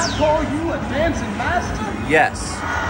I call you a dancing master? Yes.